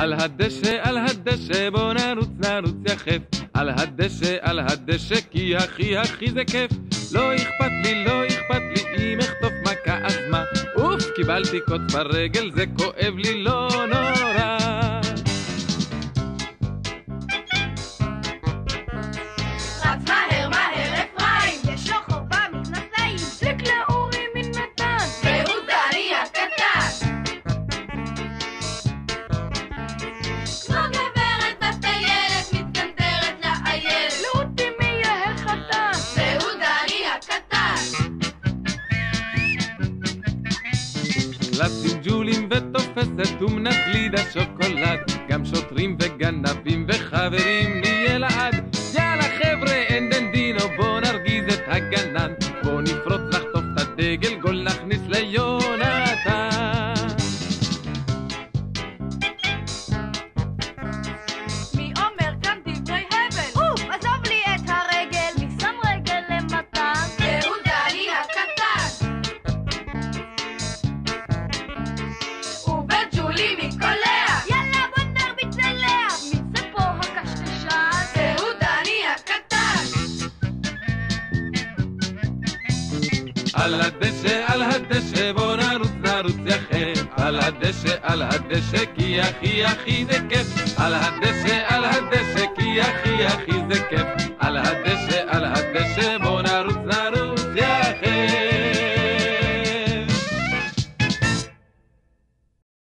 על הדשא, על הדשא, בוא נרוץ, נרוץ יחף. על הדשא, על הדשא, כי הכי הכי זה כיף. לא אכפת לי, לא אכפת לי, אם אחטוף מכה אז מה? אוף, קיבלתי קוץ ברגל, זה כואב לי, לא נורא. קלאסים ג'ולים ותופסת ומנדלידה שוקולד. גם שוטרים וגנבים וחברים נהיה לעד. יאללה חבר'ה אין דנדינו בוא נרגיז את הגנן. בוא נפרוץ לחטוף את הדגל גול נכניס על הדשא, על הדשא, בוא נרוץ, נרוץ יחף. על הדשא, על הדשא, כי הכי הכי זה כיף. על הדשא, על הדשא, כי הכי הכי זה כיף.